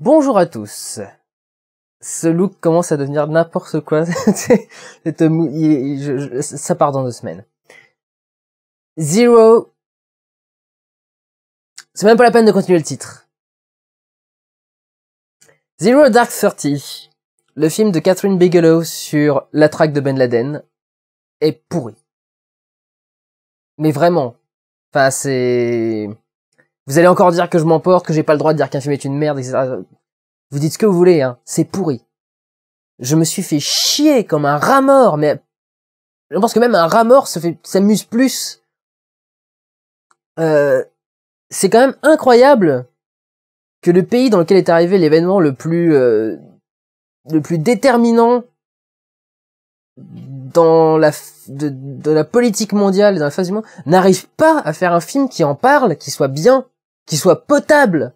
Bonjour à tous. Ce look commence à devenir n'importe quoi. Ça part dans deux semaines. Zero. C'est même pas la peine de continuer le titre. Zero Dark Thirty, le film de Catherine Bigelow sur la traque de Ben Laden, est pourri. Mais vraiment. Enfin, c'est... Vous allez encore dire que je m'emporte, que j'ai pas le droit de dire qu'un film est une merde, etc. Vous dites ce que vous voulez, hein. C'est pourri. Je me suis fait chier comme un rat mort, mais je pense que même un rat mort s'amuse plus. Euh, c'est quand même incroyable que le pays dans lequel est arrivé l'événement le plus, euh, le plus déterminant dans la, de la politique mondiale et dans la phase du monde, n'arrive pas à faire un film qui en parle, qui soit bien, qui soit potable.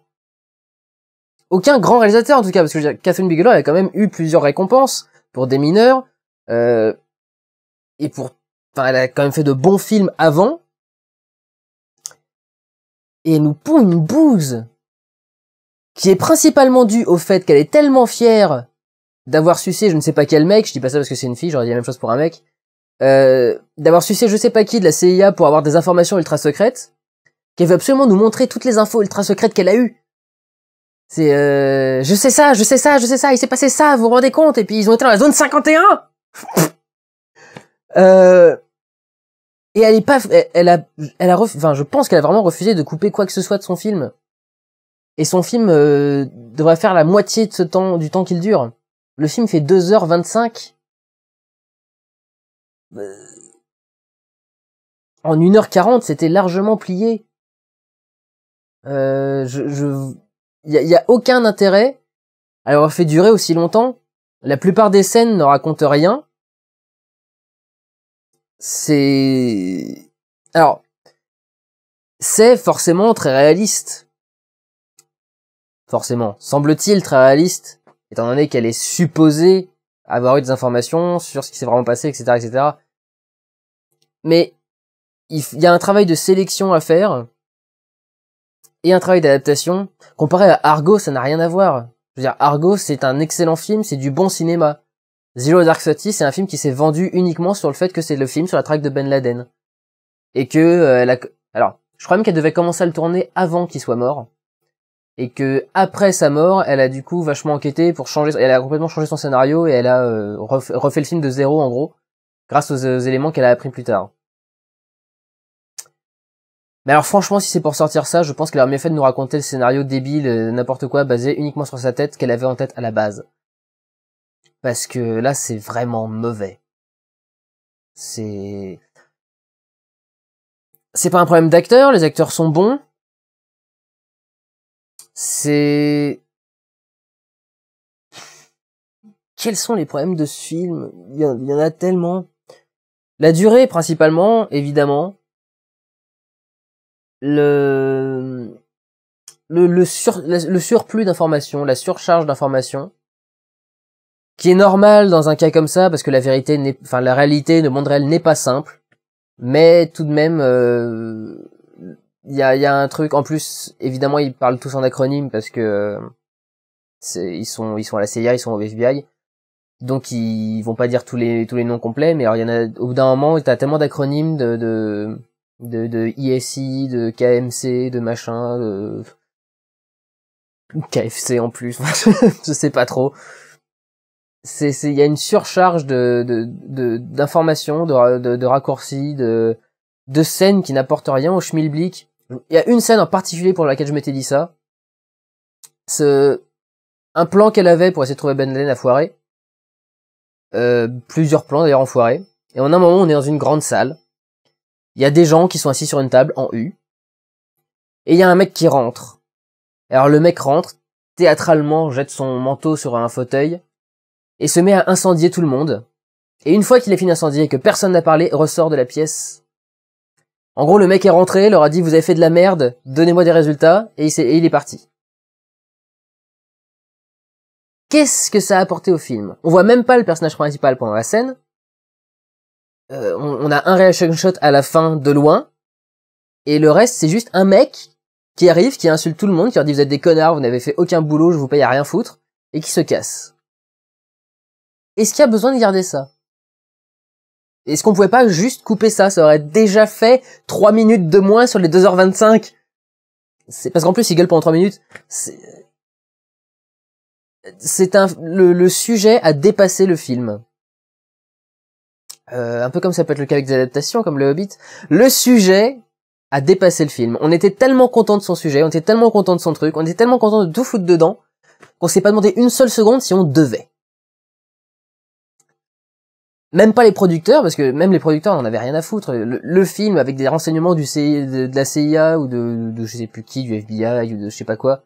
Aucun grand réalisateur en tout cas, parce que je Catherine Bigelow a quand même eu plusieurs récompenses pour des mineurs, euh, et pour, enfin, elle a quand même fait de bons films avant, et elle nous pond une bouse qui est principalement due au fait qu'elle est tellement fière d'avoir sucé je ne sais pas quel mec, je dis pas ça parce que c'est une fille, j'aurais dit la même chose pour un mec, euh, d'avoir sucé je sais pas qui de la CIA pour avoir des informations ultra secrètes, qu'elle veut absolument nous montrer toutes les infos ultra secrètes qu'elle a eues. C'est euh, je sais ça, je sais ça, je sais ça, il s'est passé ça, vous vous rendez compte? Et puis ils ont été dans la zone 51 euh, Et elle est pas, elle, elle a, elle a, ref- enfin je pense qu'elle a vraiment refusé de couper quoi que ce soit de son film. Et son film euh, devrait faire la moitié de ce temps, du temps qu'il dure. Le film fait 2h25. Euh, En 1h40, c'était largement plié. Euh, je, y a, y a aucun intérêt à l'avoir fait durer aussi longtemps. La plupart des scènes ne racontent rien. C'est, alors, c'est forcément très réaliste. Forcément, semble-t-il très réaliste, étant donné qu'elle est supposée avoir eu des informations sur ce qui s'est vraiment passé, etc., etc. Mais il y a un travail de sélection à faire et un travail d'adaptation. Comparé à Argo, ça n'a rien à voir. Je veux dire, Argo, c'est un excellent film, c'est du bon cinéma. Zero Dark Thirty, c'est un film qui s'est vendu uniquement sur le fait que c'est le film sur la traque de Ben Laden. Et que, euh, elle a... alors, je crois même qu'elle devait commencer à le tourner avant qu'il soit mort. Et que, après sa mort, elle a du coup vachement enquêté pour changer, elle a complètement changé son scénario et elle a euh, refait, le film de zéro, en gros, grâce aux éléments qu'elle a appris plus tard. Mais alors franchement, si c'est pour sortir ça, je pense qu'elle aurait mieux fait de nous raconter le scénario débile, euh, n'importe quoi, basé uniquement sur sa tête qu'elle avait en tête à la base. Parce que là, c'est vraiment mauvais. C'est... C'est pas un problème d'acteur, les acteurs sont bons. C'est... Quels sont les problèmes de ce film? Il y, en, il y en a tellement. La durée, principalement, évidemment. Le... Le, sur, le surplus d'informations, la surcharge d'informations, qui est normal dans un cas comme ça, parce que la vérité n'est, enfin, la réalité, le monde réel n'est pas simple, mais tout de même, euh, il y a, y a un truc, en plus, évidemment, ils parlent tous en acronyme, parce que, euh, ils sont, ils sont à la CIA, ils sont au FBI, donc ils vont pas dire tous les, tous les noms complets, mais alors il y en a, au bout d'un moment, t'as tellement d'acronymes de, de, de ISI, de KMC, de machin, de, KFC en plus, je sais pas trop. C'est, il y a une surcharge de, de, de, d'informations, de, de, raccourcis, de, de scènes qui n'apportent rien au schmilblick. Il y a une scène en particulier pour laquelle je m'étais dit ça. Ce, un plan qu'elle avait pour essayer de trouver Ben Laden a foiré. Euh, plusieurs plans d'ailleurs ont foiré. Et en un moment, on est dans une grande salle. Il y a des gens qui sont assis sur une table en U. Et il y a un mec qui rentre. Alors le mec rentre, théâtralement jette son manteau sur un fauteuil et se met à incendier tout le monde. Et une fois qu'il est fini d'incendier et que personne n'a parlé, ressort de la pièce. En gros, le mec est rentré, leur a dit vous avez fait de la merde, donnez-moi des résultats, et il, s'est- et il est parti. Qu'est-ce que ça a apporté au film? On voit même pas le personnage principal pendant la scène. Euh, on, a un reaction shot à la fin de loin, et le reste c'est juste un mec qui arrive, qui insulte tout le monde, qui leur dit vous êtes des connards, vous n'avez fait aucun boulot, je vous paye à rien foutre, et qui se casse. Est-ce qu'il y a besoin de garder ça? Est-ce qu'on pouvait pas juste couper ça? Ça aurait déjà fait 3 minutes de moins sur les 2h25. C'est parce qu'en plus il gueule pendant 3 minutes. C'est c'est un le, le, sujet a dépassé le film. Euh, un peu comme ça peut être le cas avec des adaptations comme le Hobbit. Le sujet a dépassé le film. On était tellement content de son sujet, on était tellement content de son truc, on était tellement content de tout foutre dedans qu'on s'est pas demandé une seule seconde si on devait. Même pas les producteurs, parce que même les producteurs n'en avaient rien à foutre. Le, film avec des renseignements de, la CIA ou de, de, je sais plus qui, du FBI ou de je sais pas quoi,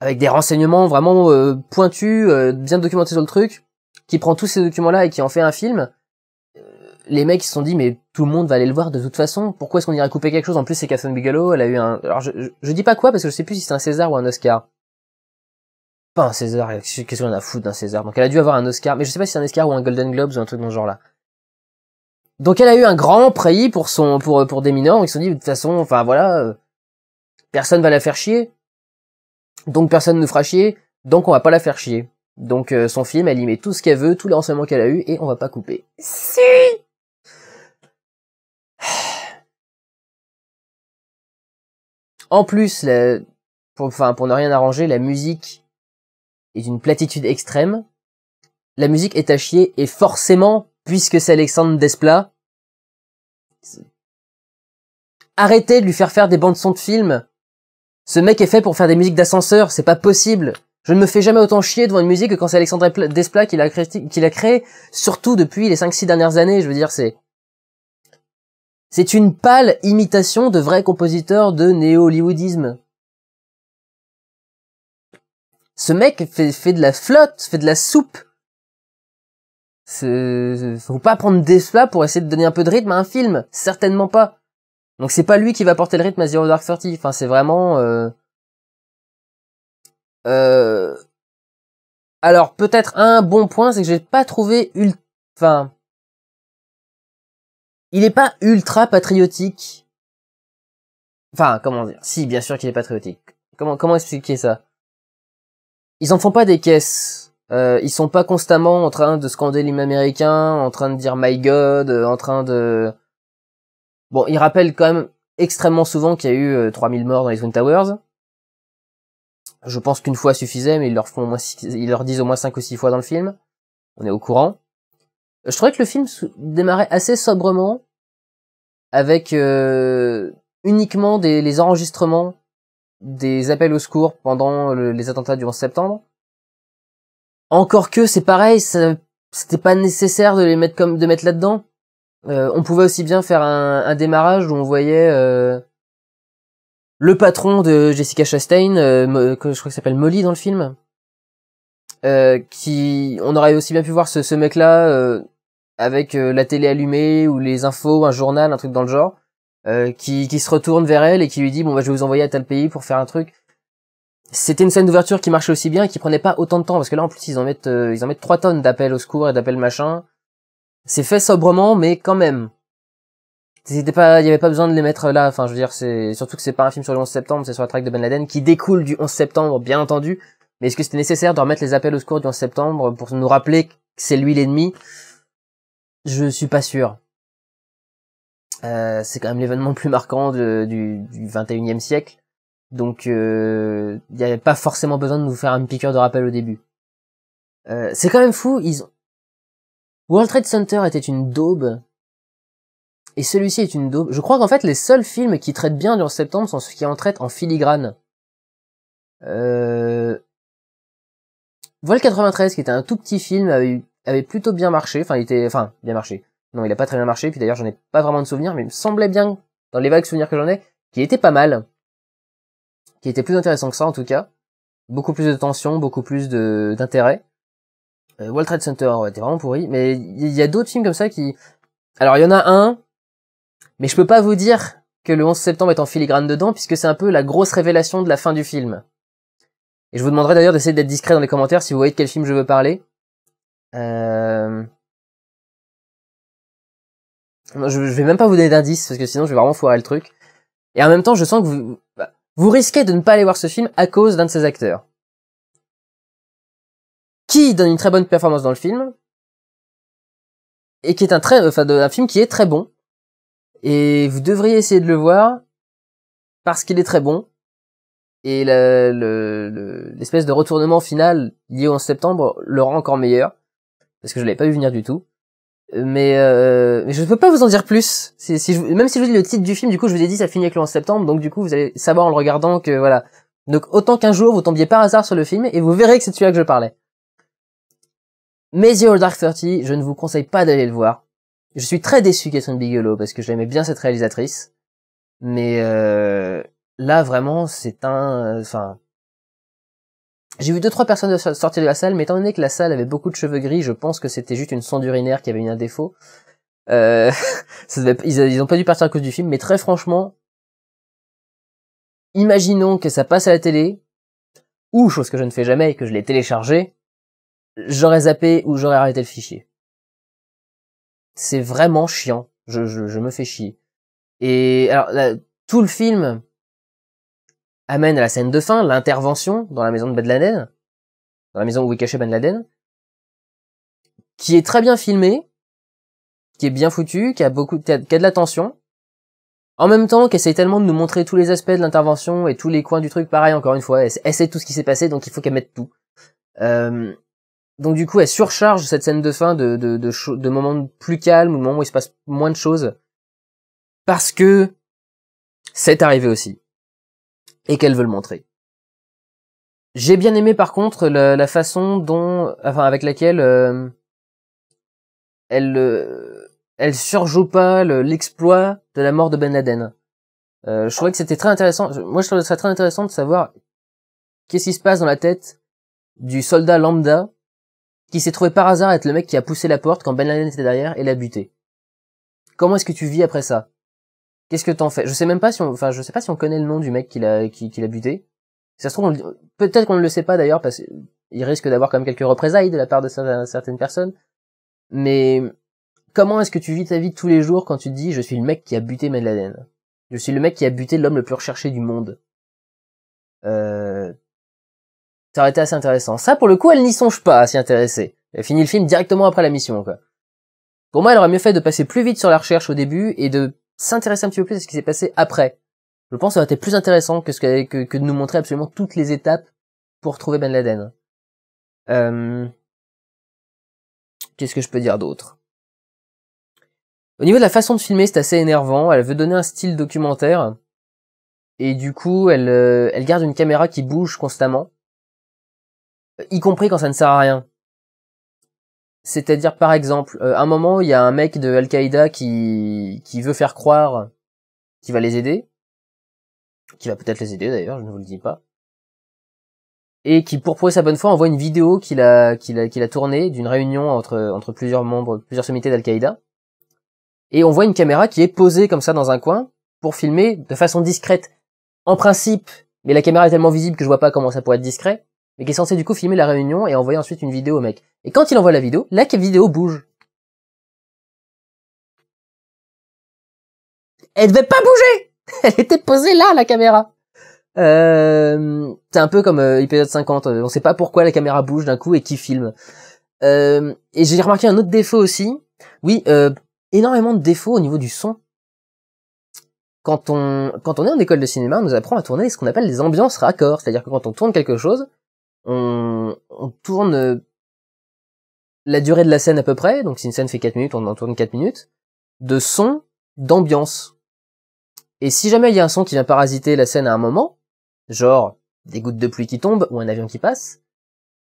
avec des renseignements vraiment euh, pointus, euh, bien documentés sur le truc, qui prend tous ces documents-là et qui en fait un film. Euh, les mecs se sont dit mais tout le monde va aller le voir de toute façon. Pourquoi est-ce qu'on irait couper quelque chose? En plus c'est Catherine Bigelow, elle a eu un. Alors je, je, dis pas quoi parce que je sais plus si c'est un César ou un Oscar. Pas un César, qu'est-ce qu'on a à foutre d'un César? Donc elle a dû avoir un Oscar, mais je sais pas si c'est un Oscar ou un Golden Globes ou un truc dans ce genre-là. Donc elle a eu un grand prix pour son pour pour des mineurs, ils se sont dit de toute façon, enfin voilà, personne va la faire chier. Donc personne ne fera chier, donc on va pas la faire chier. Donc euh, son film, elle y met tout ce qu'elle veut, tous les renseignements qu'elle a eu, et on va pas couper. Si En plus, pour, enfin, pour ne rien arranger, la musique est d'une platitude extrême. La musique est à chier, et forcément, puisque c'est Alexandre Desplat, arrêtez de lui faire faire des bandes son de films ce mec est fait pour faire des musiques d'ascenseur, c'est pas possible. Je ne me fais jamais autant chier devant une musique que quand c'est Alexandre Desplat qui l'a créé, créé, surtout depuis les 5-6 dernières années, je veux dire, c'est... C'est une pâle imitation de vrais compositeurs de néo-hollywoodisme. Ce mec fait, fait de la flotte, fait de la soupe. Faut pas prendre Desplat pour essayer de donner un peu de rythme à un film, certainement pas. Donc c'est pas lui qui va porter le rythme à Zero Dark Thirty. Enfin, c'est vraiment. Euh... Euh... Alors peut-être un bon point, c'est que j'ai pas trouvé ultra. Enfin, il est pas ultra patriotique. Enfin, comment dire? Si, bien sûr qu'il est patriotique. Comment expliquer ça? Ils en font pas des caisses. Euh, ils sont pas constamment en train de scander l'hymne américain, en train de dire My God, euh, en train de Bon, il rappelle quand même extrêmement souvent qu'il y a eu 3000 euh, morts dans les Twin Towers. Je pense qu'une fois suffisait, mais ils leur font au moins ils leur disent au moins 5 ou 6 fois dans le film. On est au courant. Je trouvais que le film démarrait assez sobrement, avec euh, uniquement les enregistrements des appels au secours pendant les attentats du 11 septembre. Encore que c'est pareil, c'était pas nécessaire de les mettre comme de mettre là-dedans. Euh, on pouvait aussi bien faire un, démarrage où on voyait euh, le patron de Jessica Chastain, que je crois qu'il s'appelle Molly dans le film, qui on aurait aussi bien pu voir ce, ce mec-là avec la télé allumée ou les infos, un journal, un truc dans le genre, qui, qui se retourne vers elle et qui lui dit bon bah je vais vous envoyer à tel pays pour faire un truc. C'était une scène d'ouverture qui marchait aussi bien et qui prenait pas autant de temps parce que là en plus ils en mettent ils en mettent trois tonnes d'appels au secours et d'appels machin. C'est fait sobrement, mais quand même. C'était pas, il y avait pas besoin de les mettre là. Enfin, je veux dire, c'est surtout que c'est pas un film sur le 11 septembre, c'est sur la traque de Ben Laden qui découle du 11 septembre, bien entendu. Mais est-ce que c'était nécessaire de remettre les appels au secours du 11 septembre pour nous rappeler que c'est lui l'ennemi? Je suis pas sûr. Euh, c'est quand même l'événement le plus marquant du, du 21e siècle. Donc, euh, il n'y avait pas forcément besoin de nous faire une piqûre de rappel au début. Euh, c'est quand même fou. Ils, World Trade Center était une daube. Et celui-ci est une daube. Je crois qu'en fait, les seuls films qui traitent bien du 11 septembre sont ceux qui en traitent en filigrane. Euh... Vol 93, qui était un tout petit film, avait, avait plutôt bien marché. Enfin, il était, enfin, bien marché. Non, il a pas très bien marché. Puis d'ailleurs, j'en ai pas vraiment de souvenirs, mais il me semblait bien, dans les vagues souvenirs que j'en ai, qu'il était pas mal. Qui était plus intéressant que ça, en tout cas. Beaucoup plus de tension, beaucoup plus d'intérêt. Euh, World Trade Center, ouais, t'es vraiment pourri. Mais il y a d'autres films comme ça qui... Alors, il y en a un, mais je peux pas vous dire que le 11 septembre est en filigrane dedans, puisque c'est un peu la grosse révélation de la fin du film. Et je vous demanderai d'ailleurs d'essayer d'être discret dans les commentaires si vous voyez de quel film je veux parler. Euh... Je, vais même pas vous donner d'indices, parce que sinon je vais vraiment foirer le truc. Et en même temps, je sens que vous... Bah, vous risquez de ne pas aller voir ce film à cause d'un de ses acteurs. Qui donne une très bonne performance dans le film, et qui est un très, enfin, un film qui est très bon. Et vous devriez essayer de le voir parce qu'il est très bon. Et l'espèce de retournement final lié au 11 septembre le rend encore meilleur parce que je l'avais pas vu venir du tout. Mais, euh, mais je ne peux pas vous en dire plus. Même si je vous dis le titre du film, du coup, je vous ai dit ça finit avec le 11 septembre, donc du coup, vous allez savoir en le regardant que voilà. Donc autant qu'un jour vous tombiez par hasard sur le film et vous verrez que c'est celui-là que je parlais. Mais The Old Dark Thirty, je ne vous conseille pas d'aller le voir. Je suis très déçu Catherine Bigelow parce que j'aimais bien cette réalisatrice. Mais euh, là, vraiment, c'est un... Enfin... J'ai vu deux trois personnes sortir de la salle, mais étant donné que la salle avait beaucoup de cheveux gris, je pense que c'était juste une sonde urinaire qui avait eu un défaut. Euh, ils, ils ont pas dû partir à cause du film, mais très franchement, imaginons que ça passe à la télé, ou chose que je ne fais jamais, que je l'ai téléchargé, j'aurais zappé ou j'aurais arrêté le fichier. C'est vraiment chiant. Je, je, je, me fais chier. Et alors, tout le film amène à la scène de fin, l'intervention dans la maison de Ben Laden, dans la maison où est caché Ben Laden, qui est très bien filmé, qui est bien foutu, qui a beaucoup, qui a, de l'attention, en même temps essaie tellement de nous montrer tous les aspects de l'intervention et tous les coins du truc, pareil encore une fois, elle, sait tout ce qui s'est passé, donc il faut qu'elle mette tout. Euh, donc du coup, elle surcharge cette scène de fin de, de, de, de moments plus calmes, ou de moments où il se passe moins de choses, parce que c'est arrivé aussi, et qu'elle veut le montrer. J'ai bien aimé par contre la, la, façon dont, enfin avec laquelle euh, elle euh, elle surjoue pas l'exploit de la mort de Ben Laden. Euh, je trouvais que c'était très intéressant. Moi, je trouvais ça très intéressant de savoir qu'est-ce qui se passe dans la tête du soldat lambda qui s'est trouvé par hasard être le mec qui a poussé la porte quand Ben Laden était derrière et l'a buté. Comment est-ce que tu vis après ça? Qu'est-ce que t'en fais? Je sais même pas si on, enfin, je sais pas si on connaît le nom du mec qui l'a, qui, l'a buté. Ça se trouve, peut-être qu'on ne le sait pas d'ailleurs parce qu'il risque d'avoir quand même quelques représailles de la part de certaines personnes. Mais comment est-ce que tu vis ta vie tous les jours quand tu te dis je suis le mec qui a buté Laden Je suis le mec qui a buté l'homme le plus recherché du monde. Euh, ça aurait été assez intéressant. Ça, pour le coup, elle n'y songe pas à s'y intéresser. Elle finit le film directement après la mission, quoi. Pour moi, elle aurait mieux fait de passer plus vite sur la recherche au début et de s'intéresser un petit peu plus à ce qui s'est passé après. Je pense que ça aurait été plus intéressant que, ce que, que, de nous montrer absolument toutes les étapes pour trouver Ben Laden. Euh... Qu'est-ce que je peux dire d'autre? Au niveau de la façon de filmer, c'est assez énervant. Elle veut donner un style documentaire. Et du coup, elle, euh, elle garde une caméra qui bouge constamment y compris quand ça ne sert à rien. C'est-à-dire, par exemple, euh, un moment, il y a un mec de Al-Qaïda qui, qui veut faire croire qu'il va les aider, qui va peut-être les aider d'ailleurs, je ne vous le dis pas, et qui, pour prouver sa bonne foi, envoie une vidéo qu'il a, qu'il a, qu'il a tournée d'une réunion entre, entre plusieurs membres, plusieurs sommités d'Al-Qaïda, et on voit une caméra qui est posée comme ça dans un coin pour filmer de façon discrète. En principe, mais la caméra est tellement visible que je vois pas comment ça pourrait être discret mais qui est censé du coup filmer la réunion et envoyer ensuite une vidéo au mec. Et quand il envoie la vidéo, la vidéo bouge. Elle devait pas bouger Elle était posée là, la caméra euh, C'est un peu comme euh, épisode 50, on sait pas pourquoi la caméra bouge d'un coup et qui filme. Euh, et j'ai remarqué un autre défaut aussi. Oui, euh, énormément de défauts au niveau du son. Quand on, quand on est en école de cinéma, on nous apprend à tourner ce qu'on appelle des ambiances raccords. C'est-à-dire que quand on tourne quelque chose, on, tourne euh, la durée de la scène à peu près, donc si une scène fait 4 minutes, on en tourne 4 minutes, de son, d'ambiance. Et si jamais il y a un son qui vient parasiter la scène à un moment, genre des gouttes de pluie qui tombent ou un avion qui passe,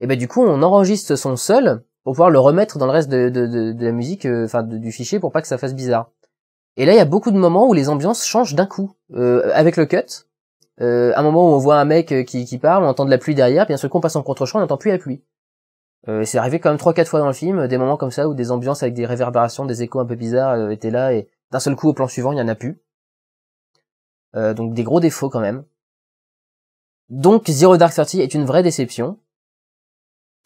et ben du coup on enregistre son seul pour pouvoir le remettre dans le reste de, la musique, euh, enfin du fichier pour pas que ça fasse bizarre. Et là il y a beaucoup de moments où les ambiances changent d'un coup. Euh, avec le cut, euh, un moment où on voit un mec euh, qui, qui parle, on entend de la pluie derrière, puis un seul coup on passe en contre-champ, on n'entend plus la pluie. Euh, c'est arrivé quand même trois quatre fois dans le film, des moments comme ça où des ambiances avec des réverbérations, des échos un peu bizarres étaient là et d'un seul coup au plan suivant il y en a plus. Euh, donc des gros défauts quand même. Donc Zero Dark Thirty est une vraie déception.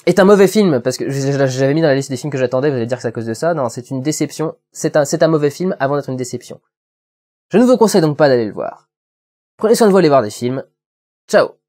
Est un mauvais film parce que j'avais mis dans la liste des films que j'attendais, vous allez dire que c'est à cause de ça. Non, c'est une déception. C'est un c'est un mauvais film avant d'être une déception. Je ne vous conseille donc pas d'aller le voir. Prenez soin de vous, allez voir des films. Ciao